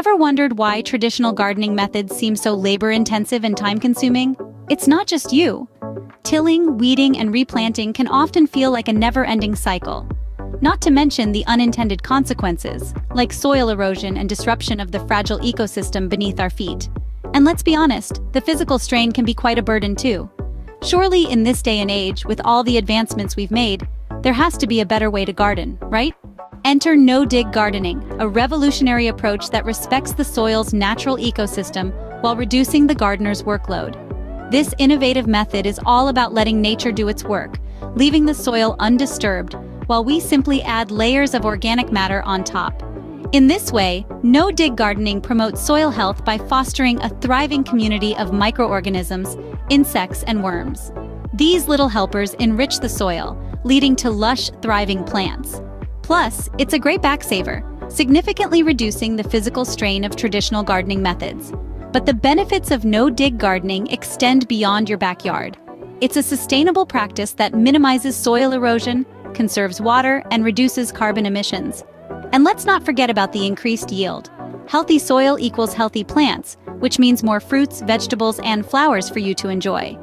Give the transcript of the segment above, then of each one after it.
Ever wondered why traditional gardening methods seem so labor-intensive and time-consuming? It's not just you. Tilling, weeding, and replanting can often feel like a never-ending cycle. Not to mention the unintended consequences, like soil erosion and disruption of the fragile ecosystem beneath our feet. And let's be honest, the physical strain can be quite a burden too. Surely in this day and age, with all the advancements we've made, there has to be a better way to garden, right? Enter no-dig gardening, a revolutionary approach that respects the soil's natural ecosystem while reducing the gardener's workload. This innovative method is all about letting nature do its work, leaving the soil undisturbed, while we simply add layers of organic matter on top. In this way, no-dig gardening promotes soil health by fostering a thriving community of microorganisms, insects, and worms. These little helpers enrich the soil, leading to lush, thriving plants. Plus, it's a great back saver, significantly reducing the physical strain of traditional gardening methods. But the benefits of no-dig gardening extend beyond your backyard. It's a sustainable practice that minimizes soil erosion, conserves water, and reduces carbon emissions. And let's not forget about the increased yield. Healthy soil equals healthy plants, which means more fruits, vegetables, and flowers for you to enjoy.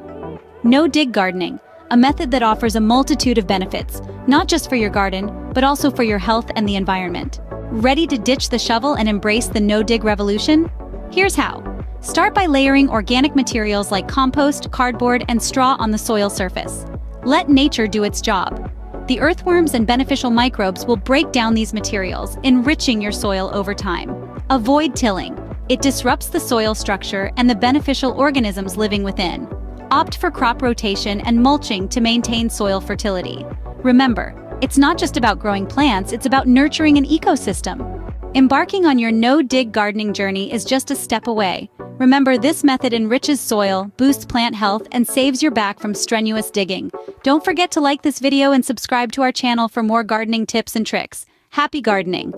No-dig gardening, a method that offers a multitude of benefits, not just for your garden, but also for your health and the environment. Ready to ditch the shovel and embrace the no-dig revolution? Here's how. Start by layering organic materials like compost, cardboard, and straw on the soil surface. Let nature do its job. The earthworms and beneficial microbes will break down these materials, enriching your soil over time. Avoid tilling. It disrupts the soil structure and the beneficial organisms living within. Opt for crop rotation and mulching to maintain soil fertility. Remember, it's not just about growing plants, it's about nurturing an ecosystem. Embarking on your no-dig gardening journey is just a step away. Remember, this method enriches soil, boosts plant health, and saves your back from strenuous digging. Don't forget to like this video and subscribe to our channel for more gardening tips and tricks. Happy gardening!